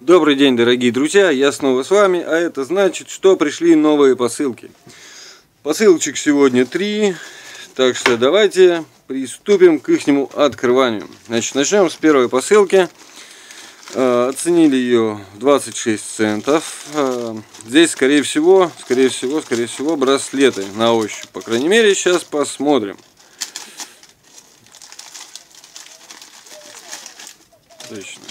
Добрый день, дорогие друзья, я снова с вами, а это значит, что пришли новые посылки. Посылочек сегодня три, так что давайте приступим к их открыванию. Значит, начнем с первой посылки. Э, оценили ее 26 центов. Э, здесь, скорее всего, скорее всего, скорее всего, браслеты на ощупь. По крайней мере, сейчас посмотрим. Точно.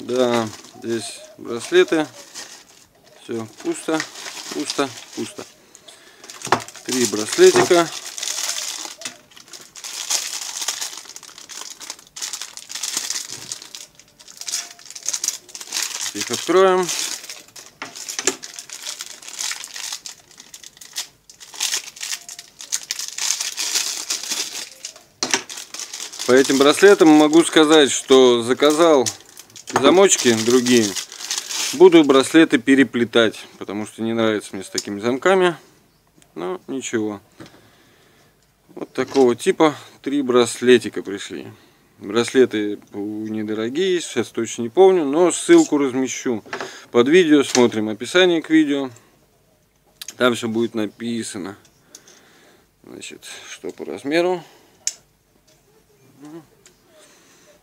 Да, здесь браслеты. Все пусто, пусто, пусто. Три браслетика. Их откроем. По этим браслетам могу сказать, что заказал замочки другие. Буду браслеты переплетать, потому что не нравится мне с такими замками. Но ничего. Вот такого типа три браслетика пришли. Браслеты недорогие, сейчас точно не помню, но ссылку размещу под видео. Смотрим описание к видео. Там все будет написано. Значит, что по размеру.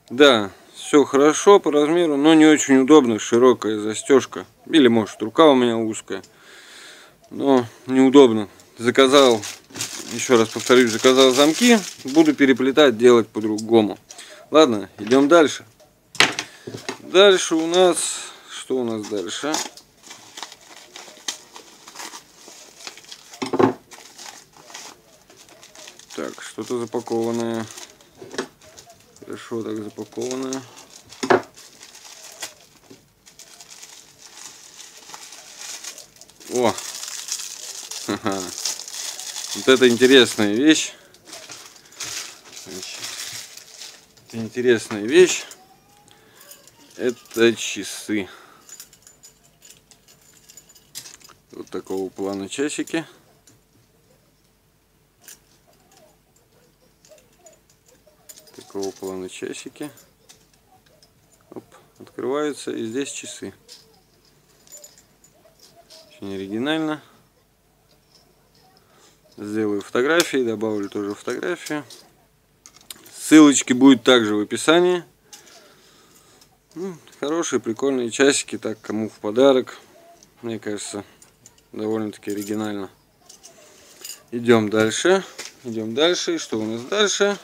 Да, все хорошо по размеру, но не очень удобно, широкая застежка. Или может рука у меня узкая. Но неудобно. Заказал, еще раз повторюсь, заказал замки. Буду переплетать, делать по-другому. Ладно, идем дальше. Дальше у нас... Что у нас дальше? Так, что-то запакованное. Хорошо так запакованное. О! Вот это интересная вещь. Это интересная вещь. Это часы. Вот такого плана часики. Такого плана часики. Оп, открываются и здесь часы. Очень оригинально. Сделаю фотографии, добавлю тоже фотографию. Ссылочки будут также в описании. Хорошие, прикольные часики, так кому в подарок. Мне кажется, довольно-таки оригинально. Идем дальше. Идем дальше. И что у нас дальше?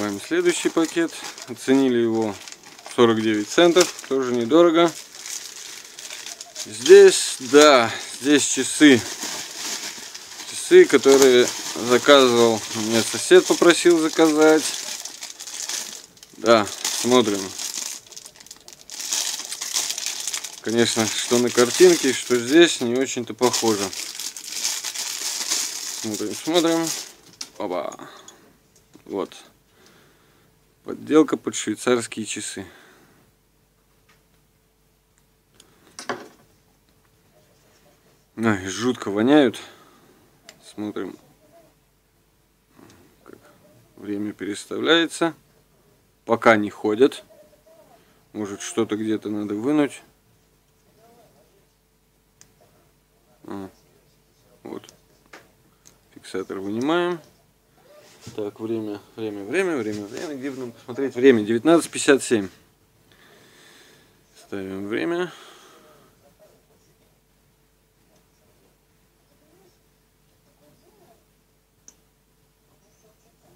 Открываем следующий пакет. Оценили его 49 центов. Тоже недорого. Здесь, да, здесь часы. Часы, которые заказывал. Мне сосед попросил заказать. Да, смотрим. Конечно, что на картинке, что здесь, не очень-то похоже. Смотрим, смотрим. Опа. Вот. Подделка под швейцарские часы. Ой, жутко воняют. Смотрим, как время переставляется. Пока не ходят. Может что-то где-то надо вынуть. А, вот. Фиксатор вынимаем. Так, время, время, время, время, время. Где нам посмотреть время? 19.57. Ставим время.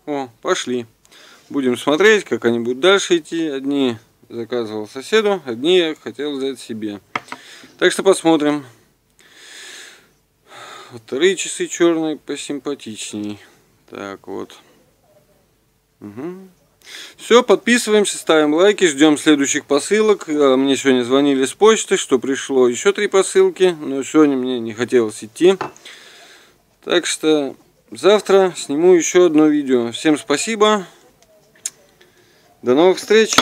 О, пошли. Будем смотреть, как они будут дальше идти. Одни заказывал соседу, одни я хотел взять себе. Так что посмотрим. Вторые часы черные посимпатичней. Так вот. Угу. Все, подписываемся, ставим лайки, ждем следующих посылок. А, мне сегодня звонили с почты, что пришло еще три посылки, но сегодня мне не хотелось идти. Так что завтра сниму еще одно видео. Всем спасибо. До новых встреч.